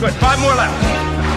Good. Five more left.